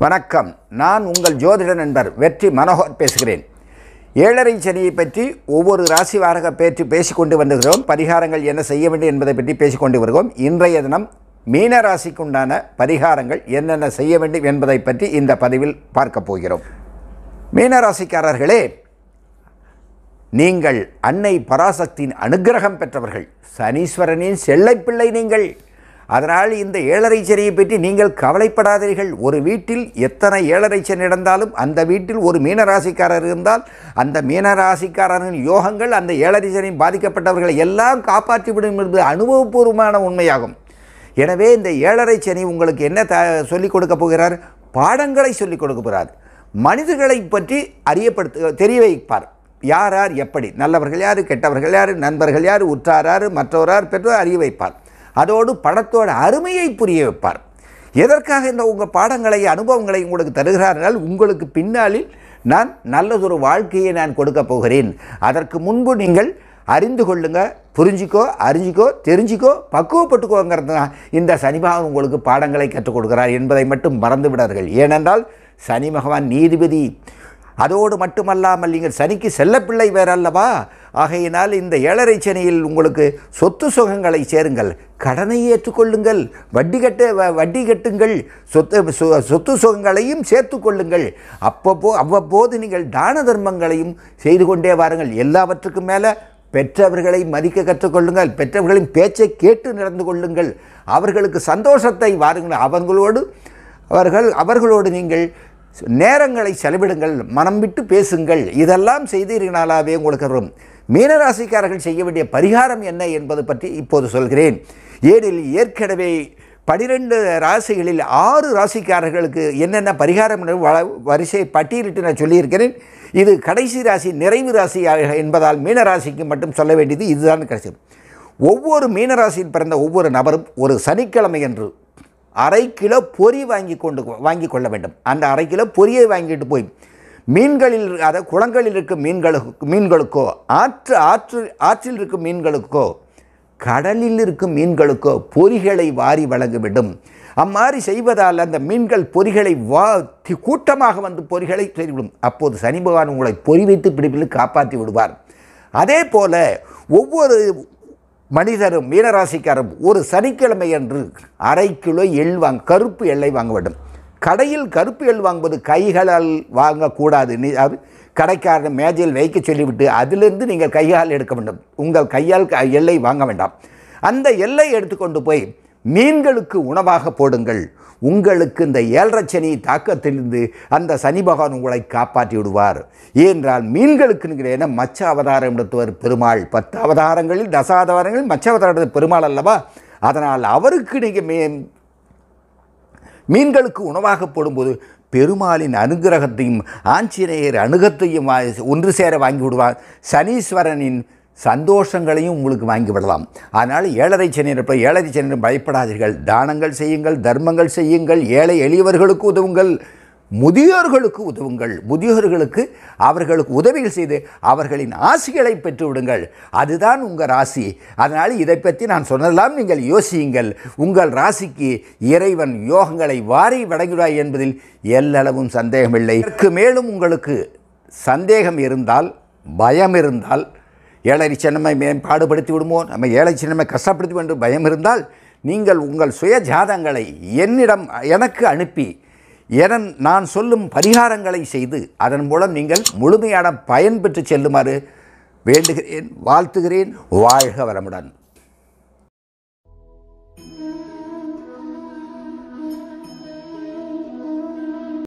வணக்கம். நான் உங்கள் ஜோதிட நண்பர் வெற்றி மனோகர் பேசுகிறேன். ஏழரை சனியை பற்றி ஒவ்வொரு ராசி வாரக பேற்றி பேசிக்கொண்டு வருகிறோம் பரிகாரங்கள் என்ன செய்ய வேண்டும் என்பதை பற்றி பேசிக்கொண்டு வருகிறோம். இன்றைய தினம் மீன ராசிக்குண்டான பரிகாரங்கள் என்னென்ன செய்ய வேண்டும் என்பதை பற்றி இந்த பதிவில் பார்க்க போகிறோம். மீனராசிக்காரர்களே நீங்கள் அன்னை பராசக்தியின் அனுக்கிரகம் பெற்றவர்கள். சனீஸ்வரனின் செல்லைப்பிள்ளை நீங்கள். அதனால் இந்த ஏழரை சனியை பற்றி நீங்கள் கவலைப்படாதீர்கள். ஒரு வீட்டில் எத்தனை ஏழரை சனி நடந்தாலும் அந்த வீட்டில் ஒரு மீனராசிக்காரர் இருந்தால் அந்த மீனராசிக்காரரின் யோகங்கள் அந்த ஏழரை சனி பாதிக்கப்பட்டவர்களை எல்லாம் காப்பாற்றிவிடும் என்பது அனுபவபூர்வமான உண்மையாகும். எனவே இந்த ஏழரை சனி உங்களுக்கு என்ன த சொல்லிக் கொடுக்க போகிறார்? பாடங்களை சொல்லிக் கொடுக்க போகிறார். மனிதர்களை பற்றி அறியப்படுத்த தெரிய வைப்பார். யார் யார் எப்படி? நல்லவர்கள் யார் கெட்டவர்கள் யார் நண்பர்கள் யார் உற்றாரார் மற்றவரார் பெற்றோர் அறிய வைப்பார். அதோடு படத்தோட அருமையை புரிய வைப்பார். எதற்காக இந்த உங்கள் பாடங்களை அனுபவங்களை உங்களுக்கு தருகிறார்கள் உங்களுக்கு பின்னாளில் நான் நல்லதொரு வாழ்க்கையை நான் கொடுக்க போகிறேன். அதற்கு முன்பு நீங்கள் அறிந்து கொள்ளுங்க புரிஞ்சிக்கோ அறிஞ்சிக்கோ தெரிஞ்சிக்கோ பக்குவப்பட்டுக்கோங்கிறது தான் இந்த சனிபகவான் உங்களுக்கு பாடங்களை கற்றுக் கொடுக்கிறார் என்பதை மட்டும் மறந்து விடார்கள் ஏனென்றால் சனி பகவான் நீதிபதி. அதோடு மட்டுமல்லாமல் நீங்கள் சனிக்கு செல்லப்பிள்ளை வேற அல்லவா ஆகையினால் இந்த ஏழரை சனியில் உங்களுக்கு சொத்து சுகங்களை சேருங்கள். கடனை ஏற்றுக்கொள்ளுங்கள். வட்டி கட்ட வ- வட்டி கட்டுங்கள். சொத்து சொத்து சுகங்களையும் சேர்த்து கொள்ளுங்கள். அப்பப்போ அவ்வப்போது நீங்கள் தான தர்மங்களையும் செய்து கொண்டே வாருங்கள். எல்லாவற்றுக்கும் மேலே பெற்றவர்களை மதிக்க கற்றுக்கொள்ளுங்கள். பெற்றவர்களின் பேச்சை கேட்டு நடந்து கொள்ளுங்கள். அவர்களுக்கு சந்தோஷத்தை வாருங்கள். அவர்களோடு அவர்கள் அவர்களோடு நீங்கள் நேரங்களை செலவிடுங்கள் மனம் விட்டு பேசுங்கள். இதெல்லாம் செய்தீர்களாலாவே உங்களுக்கு வரும். மீனராசிக்காரர்கள் செய்ய வேண்டிய பரிகாரம் என்ன என்பது பற்றி இப்போது சொல்கிறேன். ஏனில் ஏற்கனவே பனிரெண்டு ராசிகளில் ஆறு ராசிக்காரர்களுக்கு என்னென்ன பரிகாரம் வரிசை பட்டியலிட்டு நான் சொல்லியிருக்கிறேன். இது கடைசி ராசி நிறைவு ராசி என்பதால் மீனராசிக்கு மட்டும் சொல்ல வேண்டியது இதுதான் கடைசி. ஒவ்வொரு மீனராசியில் பிறந்த ஒவ்வொரு நபரும் ஒரு சனிக்கிழமை என்று அரை கிலோ பொரி வாங்கி கொண்டு வாங்கி கொள்ள வேண்டும். அந்த அரை கிலோ பொரியை வாங்கிட்டு போய் மீன்களில் அதாவது குளங்களில் இருக்கும் மீன்களுக்கு மீன்களுக்கோ ஆற்று ஆற்று ஆற்றில் இருக்கும் மீன்களுக்கோ கடலில் இருக்கும் மீன்களுக்கோ பொறிகளை வாரி வழங்க வேண்டும். அம்மாதிரி செய்வதால் அந்த மீன்கள் பொறிகளை வா கூட்டமாக வந்து பொறிகளை செய்துவிடும். அப்போது சனி பகவான் உங்களை பொறி வைத்து பிடிப்பில் காப்பாற்றி விடுவார். அதே போல் ஒவ்வொரு மனிதரும் மீனராசிக்காரும் ஒரு சனிக்கிழமை அன்று அரை கிலோ எள் வாங்க கருப்பு எள்ளை வாங்க வேண்டும். கடையில் கருப்பு எள் வாங்குவது கைகளால் வாங்கக்கூடாது. நீ அது கடைக்காரன் மேஜையில் வைக்க சொல்லிவிட்டு அதிலிருந்து நீங்கள் கையால் எடுக்க வேண்டும். உங்கள் கையால் க- வாங்க வேண்டாம். அந்த எல்லை எடுத்துக்கொண்டு போய் மீன்களுக்கு உணவாக போடுங்கள். உங்களுக்கு இந்த ஏழரை சனி தாக்கத்திலிருந்து அந்த சனி பகவான் உங்களை காப்பாற்றி விடுவார். ஏனென்றால் மீன்களுக்கு நிற்கிற மச்ச அவதாரம் எடுத்தவர் பெருமாள். பத்து அவதாரங்களில் தசாவதாரங்களில் மச்ச அவதாரம் எடுத்த பெருமாள் அல்லவா? அதனால் அவருக்கு நீங்கள் மே மீன்களுக்கு உணவாக போடும்போது பெருமாளின் அனுகிரகத்தையும் ஆஞ்சநேயர் அணுகத்தையும் ஒன்று சேர வாங்கி விடுவார். சனீஸ்வரனின் சந்தோஷங்களையும் உங்களுக்கு வாங்கி விடலாம். அதனால் ஏழரை சனியரப்ப ஏழரை சனியர் பயப்படாதீர்கள். தானங்கள் செய்யுங்கள் தர்மங்கள் செய்யுங்கள் ஏழை எளியவர்களுக்கு உதவுங்கள் முதியோர்களுக்கு உதவுங்கள். முதியோர்களுக்கு அவர்களுக்கு உதவிகள் செய்து அவர்களின் ஆசிகளை பெற்று விடுங்கள். அதுதான் உங்கள் ராசி. அதனால் இதை பற்றி நான் சொன்னதெல்லாம் நீங்கள் யோசியுங்கள். உங்கள் ராசிக்கு இறைவன் யோகங்களை வாரி வழங்கிடுவாய் என்பதில் எல்லளவும் சந்தேகமில்லை. இதற்கு மேலும் உங்களுக்கு சந்தேகம் இருந்தால் பயம் இருந்தால் ஏழரை சின்னமை மேம்பாடுபடுத்தி விடுமோ? நம்ம ஏழை சின்னமை கஷ்டப்படுத்தி வேண்டும் பயம் இருந்தால் நீங்கள் உங்கள் சுய ஜாதங்களை என்னிடம் எனக்கு அனுப்பி என நான் சொல்லும் பரிகாரங்களை செய்து அதன் மூலம் நீங்கள் முழுமையான பயன்பெற்று செல்லுமாறு வேண்டுகிறேன் வாழ்த்துகிறேன் வாழ்க வளமுடன்.